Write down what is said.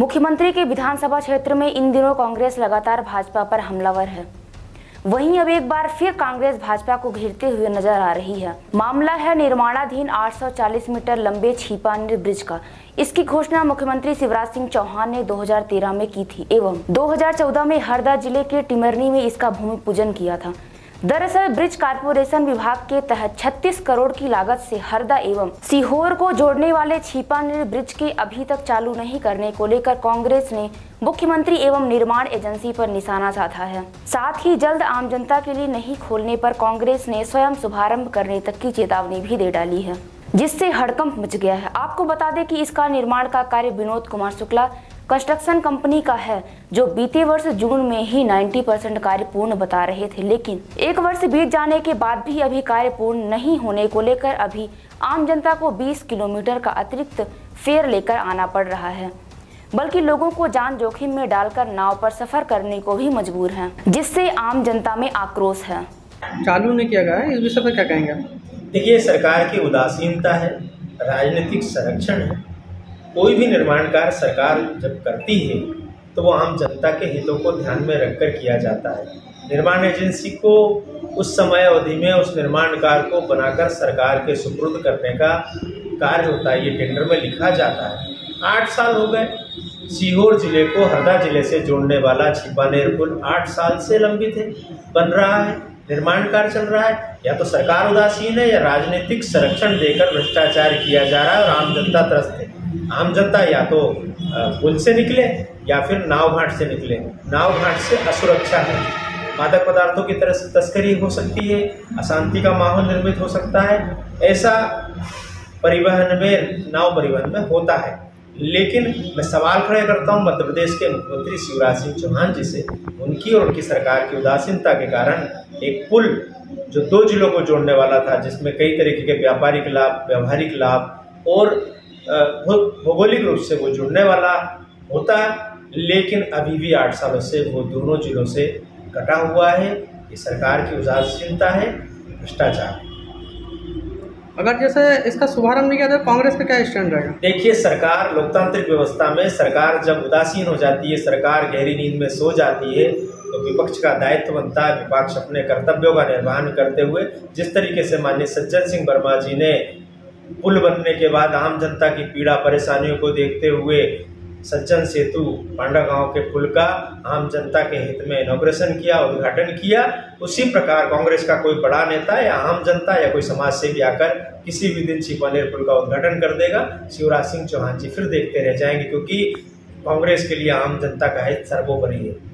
मुख्यमंत्री के विधानसभा क्षेत्र में इन दिनों कांग्रेस लगातार भाजपा पर हमलावर है। वहीं अब एक बार फिर कांग्रेस भाजपा को घेरते हुए नज़र आ रही है। मामला है निर्माणाधीन 840 मीटर लंबे छिपानी ब्रिज का। इसकी घोषणा मुख्यमंत्री शिवराज सिंह चौहान ने 2013 में की थी एवं 2014 में हरदा ज़िले के टिमरनी में इसका भूमि पूजन किया था। दरअसल ब्रिज कारपोरेशन विभाग के तहत 36 करोड़ की लागत से हरदा एवं सीहोर को जोड़ने वाले छिपानीर ब्रिज के अभी तक चालू नहीं करने को लेकर कांग्रेस ने मुख्यमंत्री एवं निर्माण एजेंसी पर निशाना साधा है। साथ ही जल्द आम जनता के लिए नहीं खोलने पर कांग्रेस ने स्वयं शुभारंभ करने तक की चेतावनी भी दे डाली है, जिससे हड़कंप मच गया है। आपको बता दें कि इसका निर्माण का कार्य विनोद कुमार शुक्ला कंस्ट्रक्शन कंपनी का है जो बीते वर्ष जून में ही 90 परसेंट कार्य पूर्ण बता रहे थे लेकिन एक वर्ष बीत जाने के बाद भी अभी कार्य पूर्ण नहीं होने को लेकर अभी आम जनता को 20 किलोमीटर का अतिरिक्त फेयर लेकर आना पड़ रहा है। बल्कि लोगों को जान जोखिम में डालकर नाव पर सफ़र करने को भी मजबूर हैं जिससे आम जनता में आक्रोश है। चालू नहीं किया गया इस विषय पर क्या कहेंगे देखिए सरकार की उदासीनता है राजनीतिक संरक्षण है कोई भी निर्माण कार्य सरकार जब करती है तो वो आम जनता के हितों को ध्यान में रखकर किया जाता है। निर्माण एजेंसी को उस समय अवधि में उस निर्माण कार्य को बनाकर सरकार के सुपुर्द करने का कार्य होता है, ये टेंडर में लिखा जाता है। आठ साल हो गए। सीहोर ज़िले को हरदा ज़िले से जोड़ने वाला छिपानेर पुल आठ साल से लंबित है, बन रहा है, निर्माण कार्य चल रहा है। या तो सरकार उदासीन है या राजनीतिक संरक्षण देकर भ्रष्टाचार किया जा रहा है और आम जनता त्रस्त है। आम जनता या तो पुल से निकले या फिर नाव घाट से निकले। नाव घाट से असुरक्षा है। मादक पदार्थों की तरह तस्करी हो सकती है, अशांति का माहौल निर्मित हो सकता है। ऐसा परिवहन में, नाव परिवहन में होता है। लेकिन मैं सवाल खड़े करता हूँ, मध्य प्रदेश के मुख्यमंत्री शिवराज सिंह चौहान जी से। उनकी और उनकी सरकार की उदासीनता के कारण एक पुल जो दो जिलों को जोड़ने वाला था, जिसमें कई तरीके के व्यापारिक लाभ, व्यवहारिक लाभ और भौगोलिक रूप से वो जुड़ने वाला होता लेकिन अभी भी आठ सालों से वो दोनों जिलों से कटा हुआ है। ये सरकार की उदासीनता है भ्रष्टाचार। अगर जैसे इसका शुभारंभ नहीं किया तो कांग्रेस का क्या स्टैंड रहेगा? देखिए सरकार लोकतांत्रिक व्यवस्था में सरकार जब उदासीन हो जाती है सरकार गहरी नींद में सो जाती है तो विपक्ष का दायित्व बनता है। विपक्ष अपने कर्तव्यों का निर्वहन करते हुए जिस तरीके से माननीय सज्जन सिंह वर्मा जी ने पुल बनने के बाद आम जनता की पीड़ा, परेशानियों को देखते हुए सज्जन सेतु, पांडा गाँव के पुल का आम जनता के हित में इनोग्रेशन किया, उद्घाटन किया। उसी प्रकार कांग्रेस का कोई बड़ा नेता या आम जनता या कोई समाज सेवी आकर किसी भी दिन छिपानेर पुल का उद्घाटन कर देगा। शिवराज सिंह चौहान जी फिर देखते रह जाएँगे, क्योंकि कांग्रेस के लिए आम जनता का हित सर्वोपरि है।